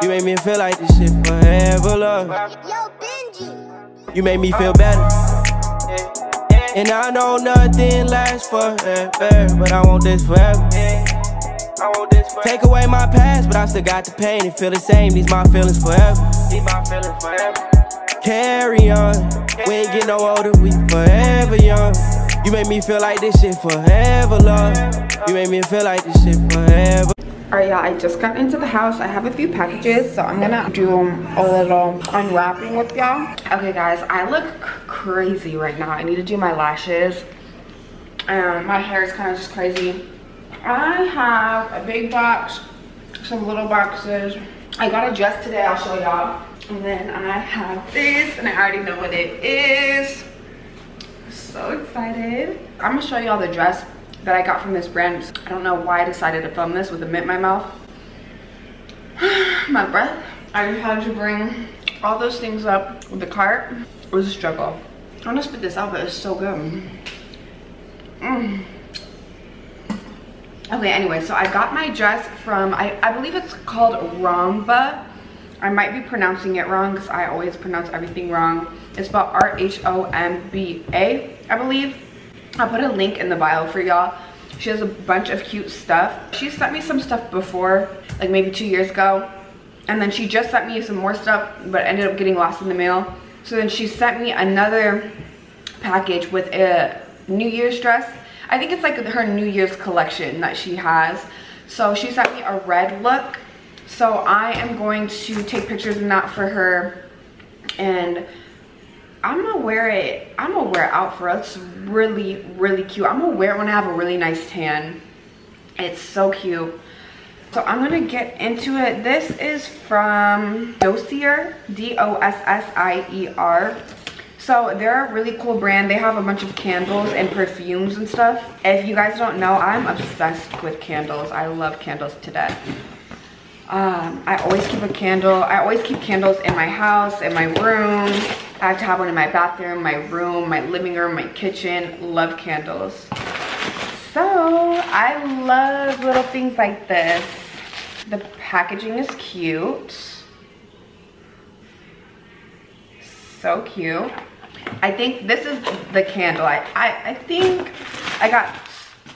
You make me feel like this shit forever, love. Yo, Benji. You make me feel better. And I know nothing lasts forever, but I want this forever. Take away my past, but I still got the pain and feel the same. These my feelings forever. These my feelings forever. Carry on. We ain't get no older, we forever young. You make me feel like this shit forever, love. You make me feel like this shit forever. All right, y'all, I just got into the house. I have a few packages, so I'm gonna do a little unwrapping with y'all. Okay, guys, I look crazy right now. I need to do my lashes. Um, my hair is kind of just crazy. I have a big box, some little boxes. I got a dress today, I'll show y'all. And then I have this, and I already know what it is. So excited. I'm gonna show y'all the dress that I got from this brand. I don't know why I decided to film this with a mint in my mouth. my breath. I just had to bring all those things up with the cart. It was a struggle. I'm gonna spit this out, but it's so good. Mm. Okay, anyway, so I got my dress from, I, I believe it's called Romba. I might be pronouncing it wrong because I always pronounce everything wrong. It's spelled R-H-O-M-B-A, I believe. I'll put a link in the bio for y'all. She has a bunch of cute stuff. She sent me some stuff before, like maybe two years ago. And then she just sent me some more stuff, but ended up getting lost in the mail. So then she sent me another package with a New Year's dress. I think it's like her New Year's collection that she has. So she sent me a red look. So I am going to take pictures in that for her. And I'm gonna wear it, I'm gonna wear it out for us. Really, really cute. I'm gonna wear it when I have a really nice tan. It's so cute. So I'm gonna get into it. This is from Dossier, D-O-S-S-I-E-R. So they're a really cool brand. They have a bunch of candles and perfumes and stuff. If you guys don't know, I'm obsessed with candles. I love candles to death. Um, I always keep a candle. I always keep candles in my house, in my room. I have to have one in my bathroom, my room, my living room, my kitchen. Love candles. So I love little things like this. The packaging is cute. So cute. I think this is the candle. I, I, I think I got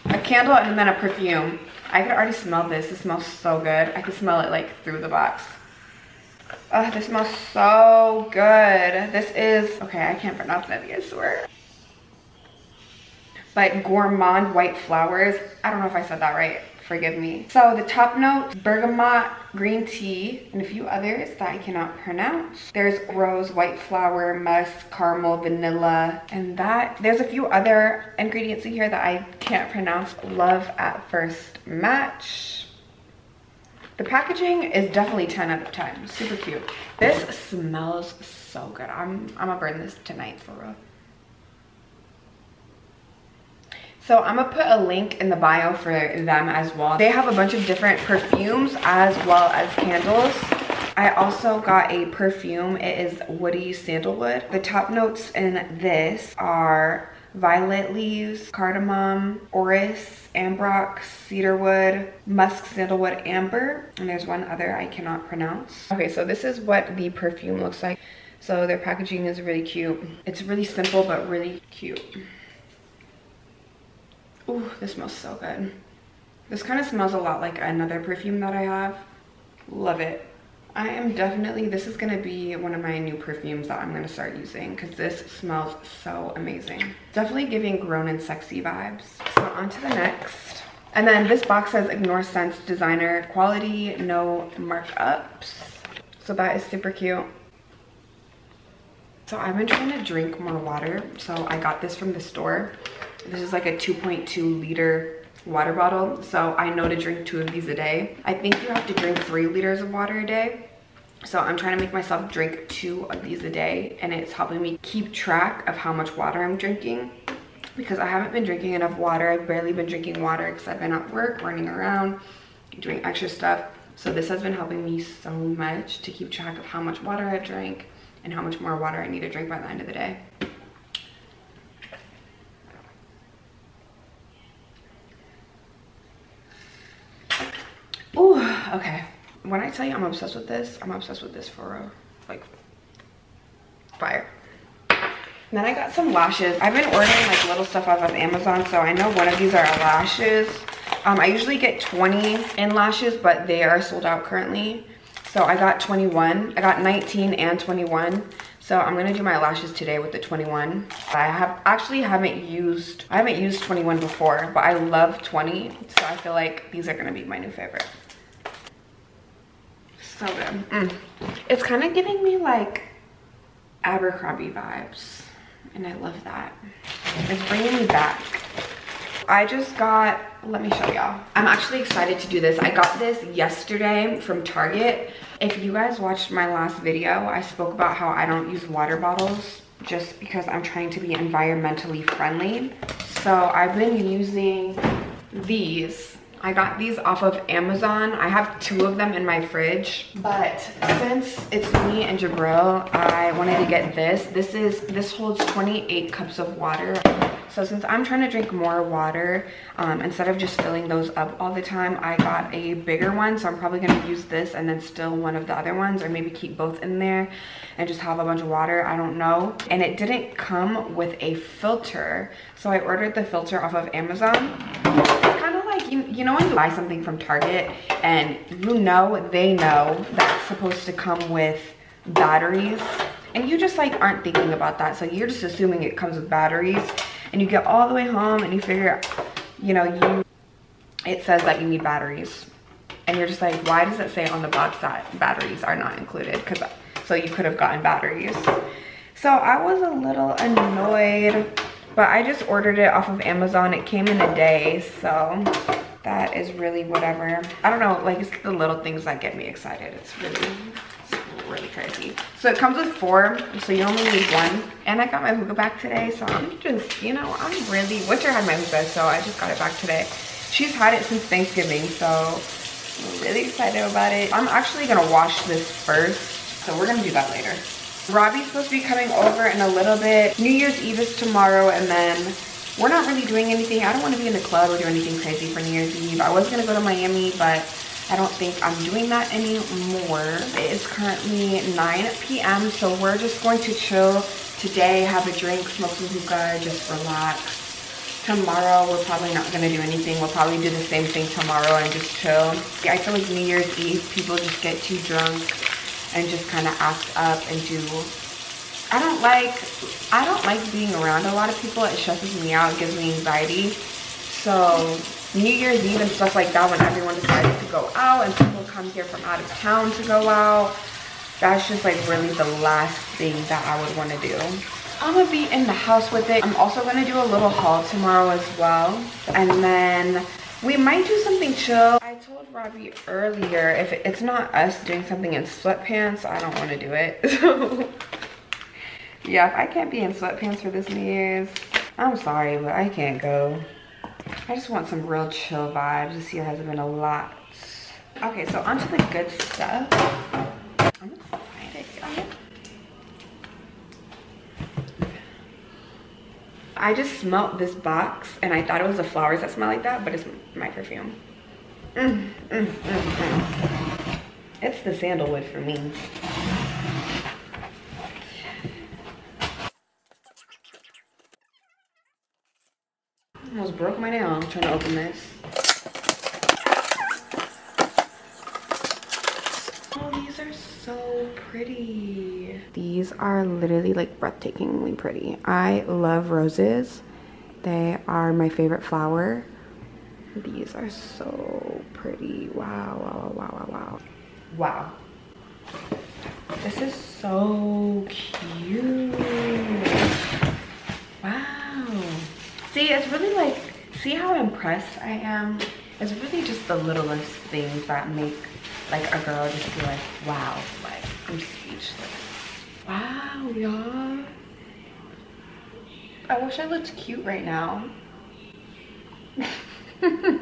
a candle and then a perfume. I could already smell this. It smells so good. I can smell it like through the box. This smells so good. This is, okay, I can't pronounce that, I swear. But Gourmand White Flowers. I don't know if I said that right. Forgive me. So the top note, bergamot green tea, and a few others that I cannot pronounce. There's rose, white flower, musk, caramel, vanilla, and that. There's a few other ingredients in here that I can't pronounce. Love at first match. The packaging is definitely 10 out of 10. Super cute. This smells so good. I'm, I'm gonna burn this tonight for real. So I'm gonna put a link in the bio for them as well. They have a bunch of different perfumes as well as candles. I also got a perfume. It is woody sandalwood. The top notes in this are violet leaves, cardamom, orris, ambrox, cedarwood, musk, sandalwood, amber, and there's one other I cannot pronounce. Okay, so this is what the perfume looks like. So their packaging is really cute. It's really simple, but really cute. Ooh, this smells so good. This kind of smells a lot like another perfume that I have. Love it. I am definitely, this is gonna be one of my new perfumes that I'm gonna start using because this smells so amazing. Definitely giving grown and sexy vibes. So on to the next. And then this box says Ignore Scents Designer Quality, no markups. So that is super cute. So I've been trying to drink more water. So I got this from the store. This is like a 2.2 liter water bottle. So I know to drink two of these a day. I think you have to drink three liters of water a day. So I'm trying to make myself drink two of these a day and it's helping me keep track of how much water I'm drinking because I haven't been drinking enough water. I've barely been drinking water because I've been at work, running around, doing extra stuff. So this has been helping me so much to keep track of how much water I've drank and how much more water I need to drink by the end of the day. Ooh, okay. When I tell you I'm obsessed with this, I'm obsessed with this for uh, like fire. And then I got some lashes. I've been ordering like little stuff off of Amazon, so I know one of these are lashes. Um, I usually get 20 in lashes, but they are sold out currently. So I got 21. I got 19 and 21. So I'm gonna do my lashes today with the 21. I have actually haven't used, I haven't used 21 before, but I love 20. So I feel like these are gonna be my new favorite. So good. Mm. It's kind of giving me like Abercrombie vibes. And I love that. It's bringing me back. I just got, let me show y'all. I'm actually excited to do this. I got this yesterday from Target. If you guys watched my last video, I spoke about how I don't use water bottles just because I'm trying to be environmentally friendly. So I've been using these. I got these off of Amazon. I have two of them in my fridge, but since it's me and Jabril, I wanted to get this. This is, this holds 28 cups of water. So since I'm trying to drink more water, um, instead of just filling those up all the time, I got a bigger one. So I'm probably gonna use this and then still one of the other ones or maybe keep both in there and just have a bunch of water, I don't know. And it didn't come with a filter. So I ordered the filter off of Amazon. It's kind of like, you, you know when you buy something from Target and you know they know that's supposed to come with batteries and you just like aren't thinking about that. So you're just assuming it comes with batteries and you get all the way home and you figure, you know, you it says that you need batteries. And you're just like, why does it say on the box that batteries are not included? Because so you could have gotten batteries. So I was a little annoyed, but I just ordered it off of Amazon. It came in a day, so that is really whatever. I don't know, like it's the little things that get me excited. It's really really crazy. So it comes with four, so you only need one. And I got my hookah back today, so I'm just, you know, I'm really, Winter had my hookah, so I just got it back today. She's had it since Thanksgiving, so I'm really excited about it. I'm actually gonna wash this first, so we're gonna do that later. Robbie's supposed to be coming over in a little bit. New Year's Eve is tomorrow, and then we're not really doing anything. I don't want to be in the club or do anything crazy for New Year's Eve. I was gonna go to Miami, but I don't think I'm doing that anymore. It is currently 9 p.m. So we're just going to chill today, have a drink, smoke some hookah, just relax. Tomorrow, we're probably not gonna do anything. We'll probably do the same thing tomorrow and just chill. I feel like New Year's Eve, people just get too drunk and just kind of act up and do I don't like I don't like being around a lot of people. It stresses me out, it gives me anxiety. So New Year's Eve and stuff like that when everyone decides to go out and people come here from out of town to go out. That's just like really the last thing that I would want to do. I'm gonna be in the house with it. I'm also gonna do a little haul tomorrow as well. And then we might do something chill. I told Robbie earlier, if it's not us doing something in sweatpants, I don't wanna do it. Yeah, if I can't be in sweatpants for this New Year's, I'm sorry, but I can't go. I just want some real chill vibes. This year has been a lot. Okay, so onto the good stuff. I'm excited. I just smelled this box and I thought it was the flowers that smell like that, but it's my perfume. Mm, mm, mm, mm. it's the sandalwood for me. Almost broke my nail trying to open this. Oh, these are so pretty. These are literally like breathtakingly pretty. I love roses. They are my favorite flower. These are so pretty. Wow, wow, wow, wow, wow. Wow. This is so cute. See, it's really like, see how impressed I am? It's really just the littlest things that make like a girl just be like, wow, like I'm speechless. Wow, y'all. I wish I looked cute right now.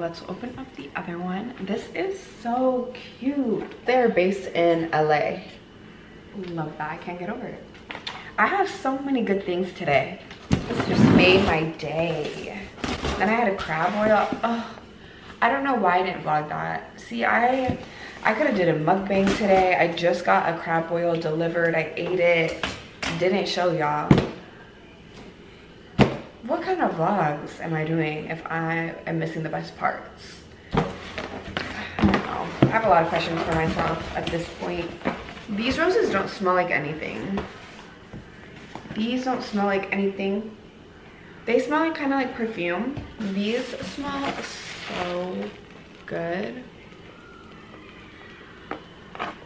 Let's open up the other one. This is so cute. They're based in LA. Love that, I can't get over it. I have so many good things today. This just made my day. Then I had a crab boil. Oh, I don't know why I didn't vlog that. See, I I could have did a mukbang today. I just got a crab boil delivered. I ate it. Didn't show y'all. What kind of vlogs am I doing if I am missing the best parts? I. I have a lot of questions for myself at this point. These roses don't smell like anything. These don't smell like anything. They smell like kind of like perfume. These smell so good.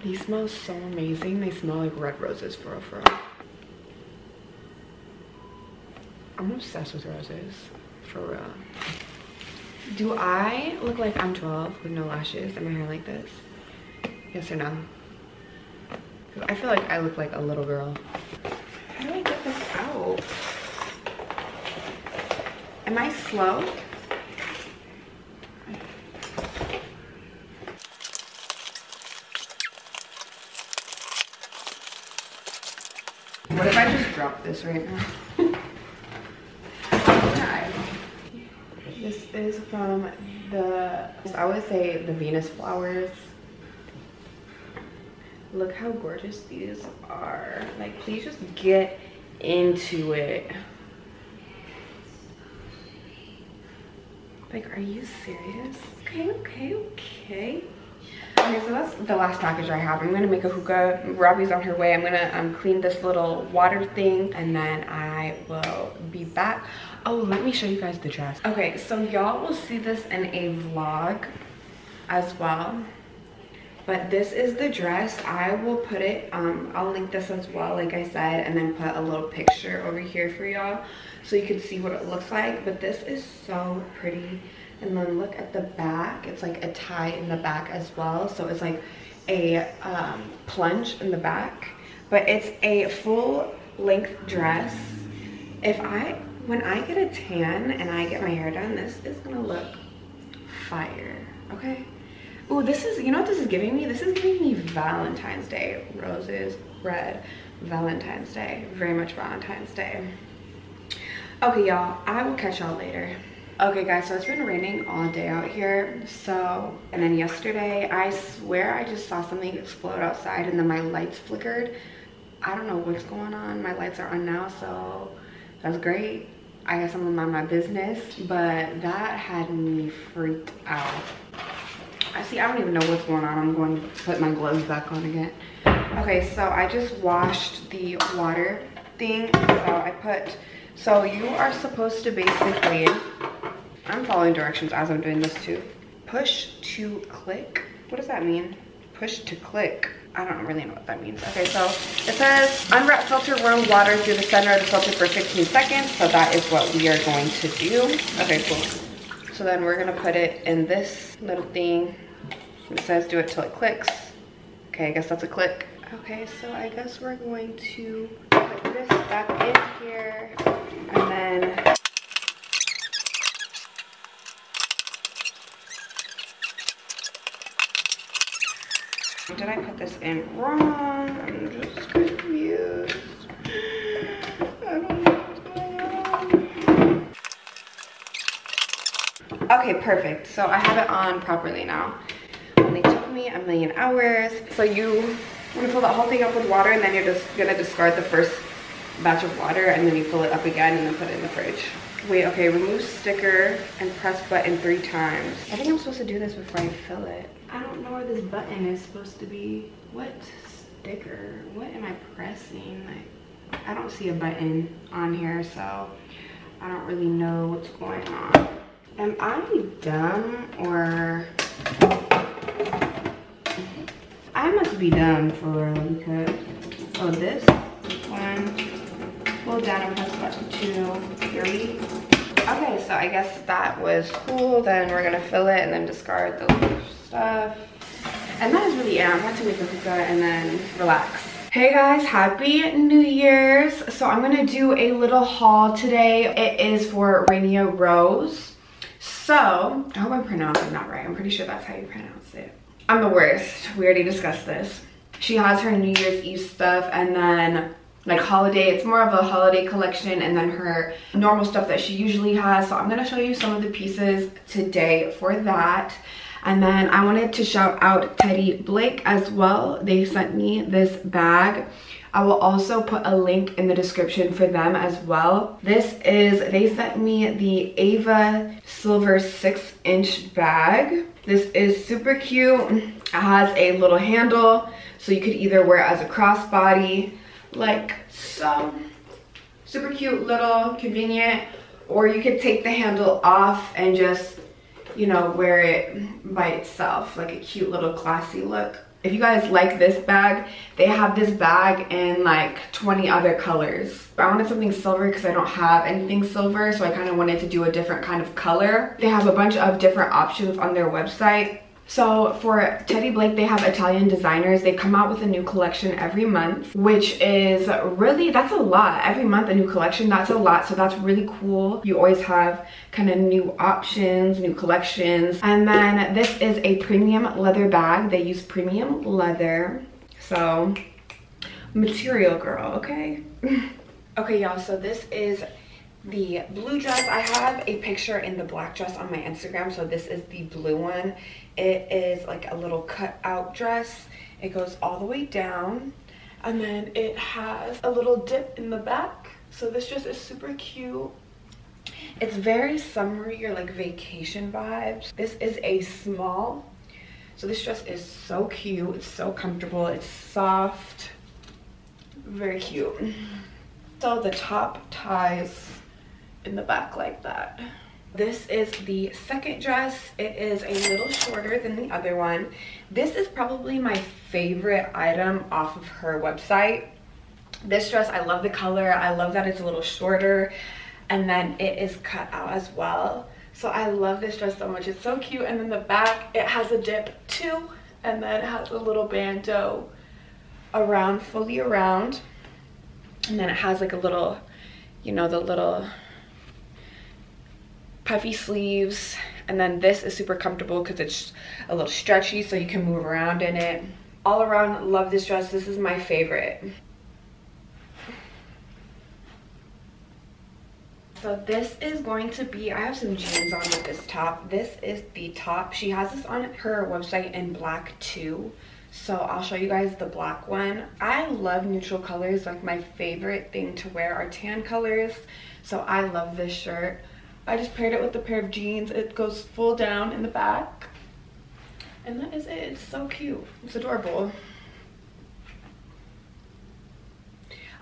These smell so amazing. They smell like red roses for real. I'm obsessed with roses, for real. Do I look like I'm 12 with no lashes and my hair like this? Yes or no? I feel like I look like a little girl. How do I get this out? Am I slow? What if I just drop this right now? This is from the, I would say the Venus flowers. Look how gorgeous these are. Like, please just get into it. Like, are you serious? Okay, okay, okay. Okay, so that's the last package I have. I'm gonna make a hookah. Robbie's on her way. I'm gonna um, clean this little water thing and then I will be back. Oh, let me show you guys the dress. Okay, so y'all will see this in a vlog as well. But this is the dress. I will put it, um, I'll link this as well, like I said, and then put a little picture over here for y'all so you can see what it looks like. But this is so pretty. And then look at the back. It's like a tie in the back as well. So it's like a um, plunge in the back. But it's a full length dress. If I when I get a tan and I get my hair done this is gonna look fire. Okay oh this is you know what this is giving me this is giving me Valentine's Day roses red Valentine's Day very much Valentine's Day okay y'all I will catch y'all later Okay guys, so it's been raining all day out here. So, and then yesterday, I swear I just saw something explode outside and then my lights flickered. I don't know what's going on. My lights are on now, so that's great. I guess I'm on my business, but that had me freaked out. I see, I don't even know what's going on. I'm going to put my gloves back on again. Okay, so I just washed the water thing. So I put, so you are supposed to basically I'm following directions as I'm doing this too. Push to click. What does that mean? Push to click. I don't really know what that means. Okay, so it says unwrap filter warm water through the center of the filter for 15 seconds. So that is what we are going to do. Okay, cool. So then we're gonna put it in this little thing. It says do it till it clicks. Okay, I guess that's a click. Okay, so I guess we're going to put this back in here and then Did I put this in wrong? I'm just confused. Okay, perfect. So I have it on properly now. Me a million hours. So you want to fill that whole thing up with water and then you're just gonna discard the first batch of water and then you fill it up again and then put it in the fridge. Wait, okay, remove sticker and press button three times. I think I'm supposed to do this before I fill it. I don't know where this button is supposed to be. What sticker? What am I pressing? Like, I don't see a button on here, so I don't really know what's going on. Am I dumb or... I must be dumb for real because... Oh, this one. Pull down and press button two, three. Okay, so I guess that was cool. Then we're gonna fill it and then discard the stuff. And that is really it. I'm about to make a hookah and then relax. Hey guys, happy New Year's. So I'm gonna do a little haul today. It is for Rania Rose. So, I hope I'm pronouncing that right. I'm pretty sure that's how you pronounce it. I'm the worst. We already discussed this. She has her New Year's Eve stuff and then like holiday it's more of a holiday collection and then her normal stuff that she usually has so i'm to show you some of the pieces today for that And then I wanted to shout out Teddy Blake as well. They sent me this bag. I will also put a link in the description for them as well. This is, they sent me the Ava Silver 6 inch bag. This is super cute. It has a little handle, so you could either wear it as a crossbody, like so. Super cute, little, convenient. Or you could take the handle off and just, you know, wear it by itself, like a cute little classy look. If you guys like this bag, they have this bag in like 20 other colors. I wanted something silver because I don't have anything silver, so I kind of wanted to do a different kind of color. They have a bunch of different options on their website. So for Teddy Blake, they have Italian designers. They come out with a new collection every month, which is really, that's a lot. Every month a new collection, that's a lot. So that's really cool. You always have kind of new options, new collections. And then this is a premium leather bag. They use premium leather. So material girl, okay? okay, y'all, so this is the blue dress. I have a picture in the black dress on my Instagram. So this is the blue one. It is like a little cut out dress. It goes all the way down. And then it has a little dip in the back. So this dress is super cute. It's very summery or like vacation vibes. This is a small. So this dress is so cute. It's so comfortable. It's soft. Very cute. So the top ties in the back like that. This is the second dress. It is a little shorter than the other one. This is probably my favorite item off of her website. This dress, I love the color. I love that it's a little shorter and then it is cut out as well. So I love this dress so much. It's so cute. And then the back, it has a dip too. And then it has a little bandeau around, fully around. And then it has like a little, you know, the little puffy sleeves and then this is super comfortable because it's a little stretchy so you can move around in it. All around love this dress. This is my favorite. So this is going to be i have some jeans on with this top. This is the top. She has this on her website in black too. So i'll show you guys the black one. I love neutral colors. Like my favorite thing to wear are tan colors. So i love this shirt I just paired it with a pair of jeans. It goes full down in the back. And that is it. It's so cute. It's adorable.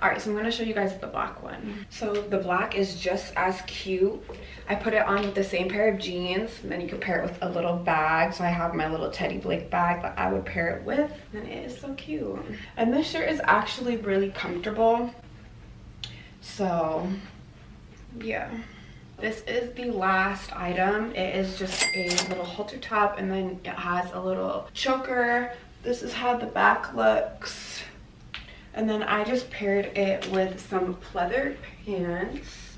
Alright, so I'm going to show you guys the black one. So the black is just as cute. I put it on with the same pair of jeans. And then you can pair it with a little bag. So I have my little Teddy Blake bag that I would pair it with. And it is so cute. And this shirt is actually really comfortable. So, yeah. This is the last item. It is just a little halter top and then it has a little choker. This is how the back looks. And then I just paired it with some pleather pants.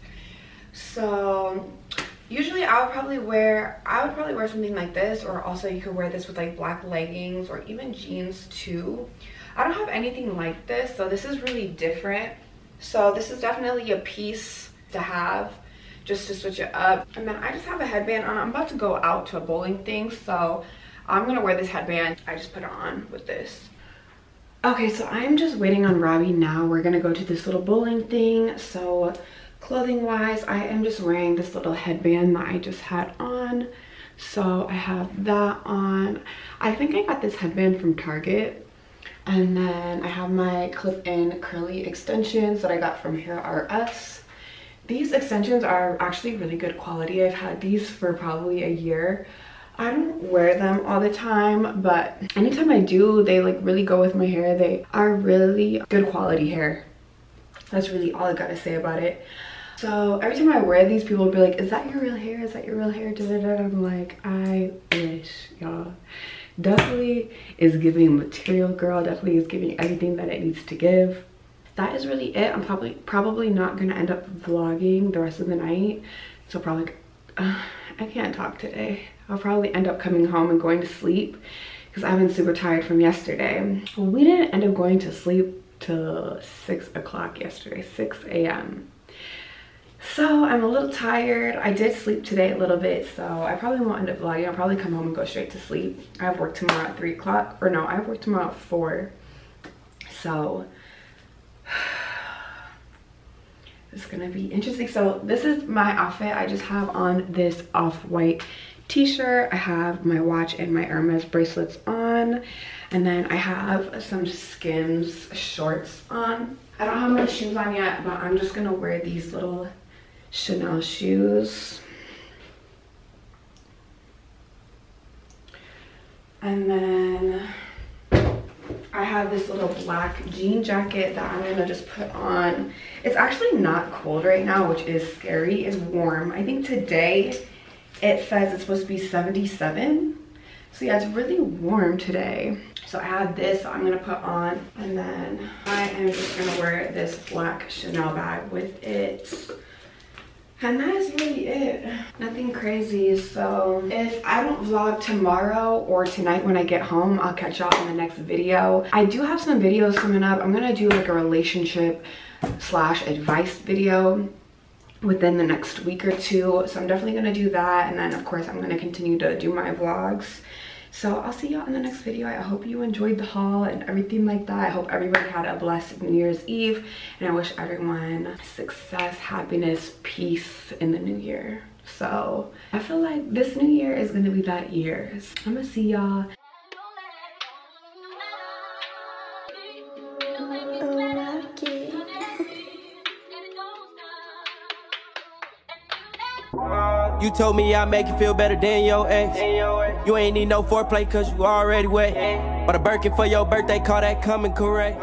So usually I would probably wear, I would probably wear something like this or also you could wear this with like black leggings or even jeans too. I don't have anything like this, so this is really different. So this is definitely a piece to have just to switch it up. And then I just have a headband on. I'm about to go out to a bowling thing, so I'm gonna wear this headband. I just put it on with this. Okay, so I'm just waiting on Robbie now. We're gonna go to this little bowling thing. So clothing wise, I am just wearing this little headband that I just had on. So I have that on. I think I got this headband from Target. And then I have my clip-in curly extensions that I got from Hair R Us. These extensions are actually really good quality. I've had these for probably a year. I don't wear them all the time, but anytime I do, they like really go with my hair. They are really good quality hair. That's really all I gotta say about it. So every time I wear these, people will be like, is that your real hair? Is that your real hair? Da, da, da. I'm like, I wish, y'all. Definitely is giving material girl, definitely is giving everything that it needs to give that is really it i'm probably probably not gonna end up vlogging the rest of the night so probably uh, i can't talk today i'll probably end up coming home and going to sleep because i've been super tired from yesterday we didn't end up going to sleep till six o'clock yesterday 6 a.m So I'm a little tired. I did sleep today a little bit, so I probably won't end up vlogging. I'll probably come home and go straight to sleep. I have work tomorrow at 3 o'clock. Or no, I have work tomorrow at 4. So it's gonna be interesting. So this is my outfit. I just have on this off-white t-shirt. I have my watch and my Hermes bracelets on. And then I have some Skims shorts on. I don't have my shoes on yet, but I'm just gonna wear these little Chanel shoes. And then have this little black jean jacket that I'm gonna just put on. It's actually not cold right now, which is scary. It's warm. I think today it says it's supposed to be 77. So yeah, it's really warm today. So I have this I'm gonna put on and then I am just gonna wear this black Chanel bag with it. And that is really it. Nothing crazy. So if I don't vlog tomorrow or tonight when I get home, I'll catch y'all in the next video. I do have some videos coming up. I'm gonna do like a relationship slash advice video within the next week or two. So I'm definitely gonna do that. And then of course I'm gonna continue to do my vlogs. So I'll see y'all in the next video. I hope you enjoyed the haul and everything like that. I hope everybody had a blessed New Year's Eve. And I wish everyone success, happiness, peace in the new year. So I feel like this new year is gonna be that year. I'm gonna see y'all You told me I make you feel better than your ex. You ain't need no foreplay cause you already wet. But a Birkin for your birthday, call that coming correct.